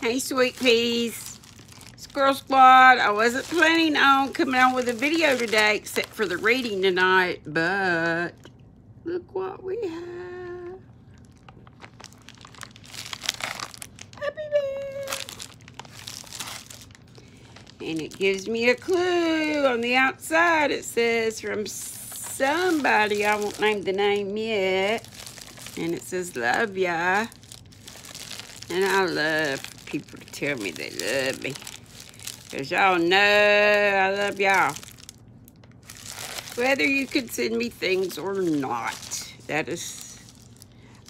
Hey, sweet peas. Squirrel Squad, I wasn't planning on coming on with a video today except for the reading tonight, but look what we have. Happy Bear. And it gives me a clue on the outside. It says from somebody, I won't name the name yet. And it says, love ya. And I love people to tell me they love me. Because y'all know I love y'all. Whether you can send me things or not. That is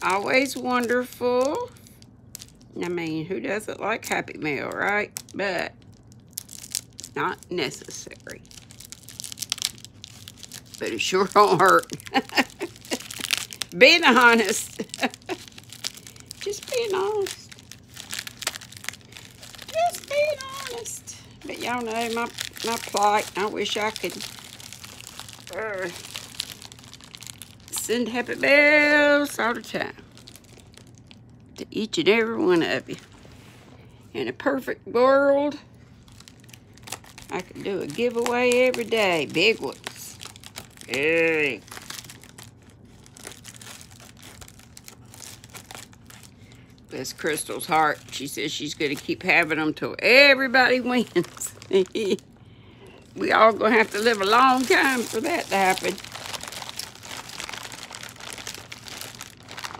always wonderful. I mean, who doesn't like Happy Mail, right? But not necessary. But it sure don't hurt. being honest. Just being honest. But y'all know my, my plight. I wish I could uh, send happy bells all the time to each and every one of you. In a perfect world, I could do a giveaway every day. Big ones. Hey. Bless Crystal's heart. She says she's going to keep having them till everybody wins. we all going to have to live a long time for that to happen.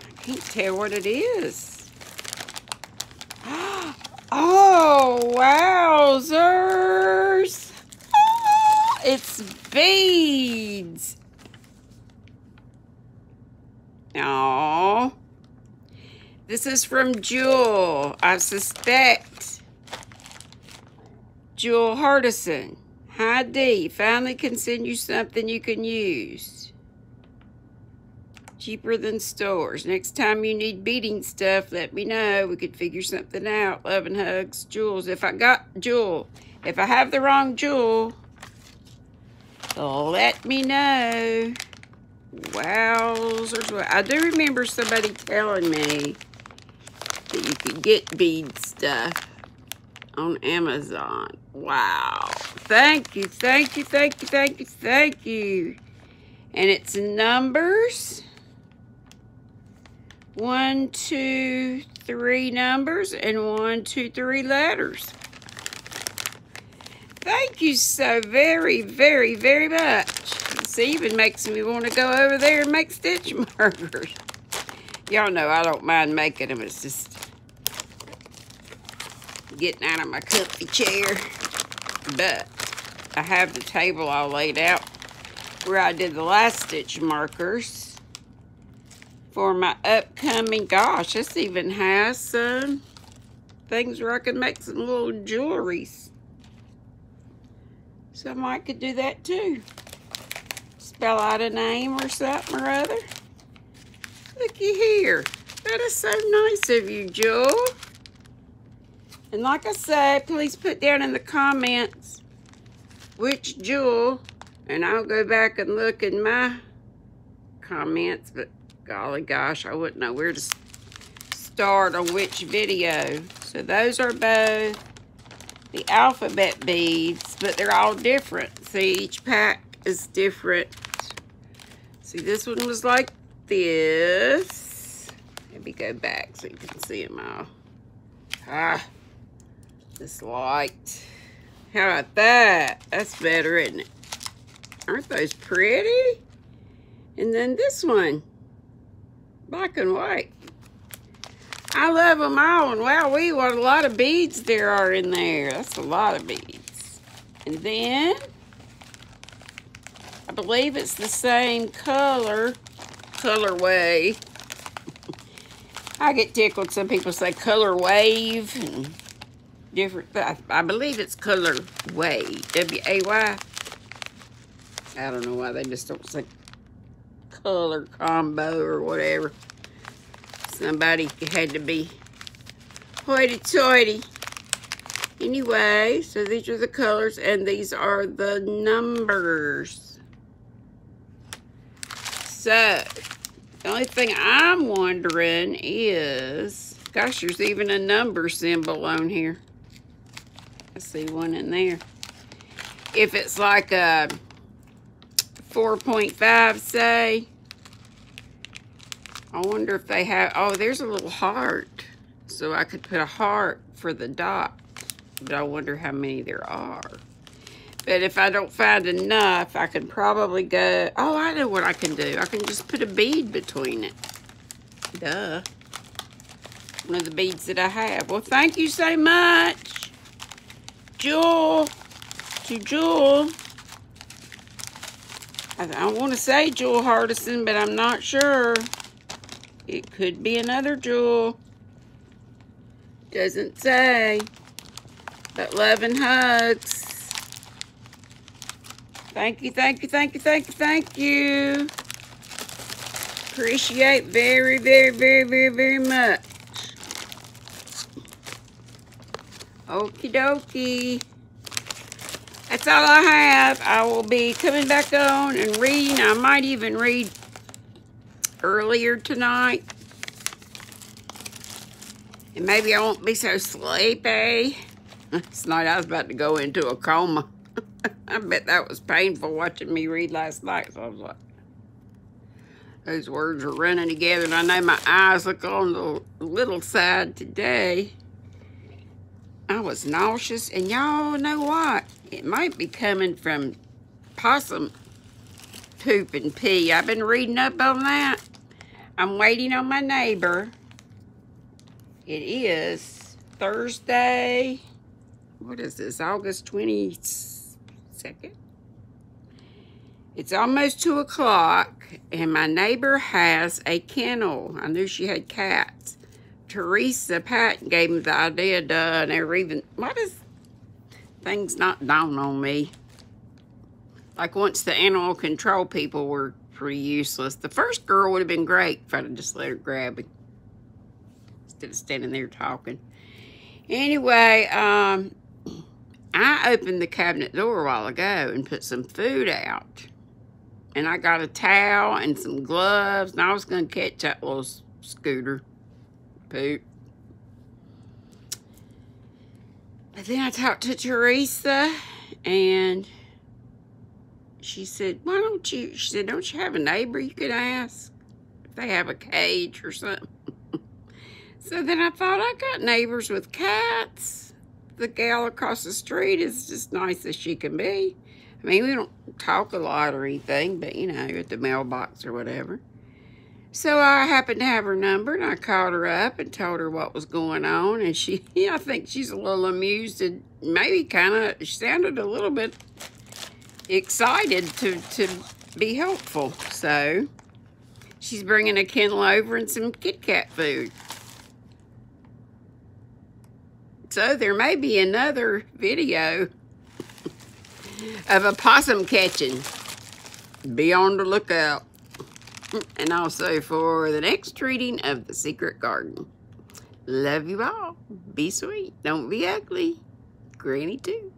I can't tell what it is. Oh, wowzers. Oh, it's beads. Oh. This is from Jewel. I suspect. Jewel Hardison. Hi, Dee. Finally can send you something you can use. Cheaper than stores. Next time you need beading stuff, let me know. We could figure something out. Love and hugs. Jules. If I got Jewel. If I have the wrong Jewel, let me know. Wowzers. I do remember somebody telling me get bead stuff on Amazon. Wow. Thank you, thank you, thank you, thank you, thank you. And it's numbers. One, two, three numbers and one, two, three letters. Thank you so very, very, very much. This even makes me want to go over there and make stitch markers. Y'all know I don't mind making them. It's just getting out of my comfy chair. But I have the table all laid out where I did the last stitch markers for my upcoming, gosh, this even has some things where I can make some little jewelries. So I might could do that too. Spell out a name or something or other. Looky here. That is so nice of you, Jewel. And like I said, please put down in the comments which jewel, and I'll go back and look in my comments, but golly gosh, I wouldn't know where to start on which video. So those are both the alphabet beads, but they're all different. See, each pack is different. See, this one was like this. Let me go back so you can see them all. Ah this light. How about that? That's better, isn't it? Aren't those pretty? And then this one, black and white. I love them all. And wow, we what a lot of beads there are in there. That's a lot of beads. And then, I believe it's the same color, colorway. I get tickled. Some people say color wave. And different, I, believe it's color way, W-A-Y. I don't know why they just don't say color combo or whatever. Somebody had to be hoity-toity. Anyway, so these are the colors and these are the numbers. So, the only thing I'm wondering is Gosh, there's even a number symbol on here. I see one in there. If it's like a 4.5, say, I wonder if they have, oh, there's a little heart. So I could put a heart for the dot. But I wonder how many there are. But if I don't find enough, I could probably go, oh, I know what I can do. I can just put a bead between it. Duh. One of the beads that I have. Well, thank you so much. Jewel. To Jewel. I, I want to say Jewel Hardison, but I'm not sure. It could be another Jewel. Doesn't say. But love and hugs. Thank you, thank you, thank you, thank you, thank you. Appreciate very, very, very, very, very much. Okie dokie. That's all I have. I will be coming back on and reading. I might even read earlier tonight. And maybe I won't be so sleepy. It's night I was about to go into a coma. I bet that was painful watching me read last night. So I was like, those words are running together. And I know my eyes look on the little side today. I was nauseous. And y'all know what? It might be coming from possum poop and pee. I've been reading up on that. I'm waiting on my neighbor. It is Thursday. What is this? August 22nd? It's almost 2 o'clock, and my neighbor has a kennel. I knew she had cats. Teresa Patton gave me the idea, duh, never even, what is, things not dawn on me. Like once the animal control people were pretty useless. The first girl would have been great if I'd have just let her grab it. Instead of standing there talking. Anyway, um, I opened the cabinet door a while ago and put some food out. And I got a towel and some gloves, and I was going to catch that little scooter poop. But then I talked to Teresa, and she said, why don't you, she said, don't you have a neighbor you could ask if they have a cage or something? so then I thought, I got neighbors with cats the gal across the street is just nice as she can be. I mean, we don't talk a lot or anything, but, you know, at the mailbox or whatever. So I happened to have her number, and I called her up and told her what was going on. And she, I think she's a little amused and maybe kind of, sounded a little bit excited to, to be helpful. So she's bringing a kennel over and some Kit Kat food. So there may be another video of a possum catching. Be on the lookout. And also for the next reading of The Secret Garden. Love you all. Be sweet. Don't be ugly. Granny too.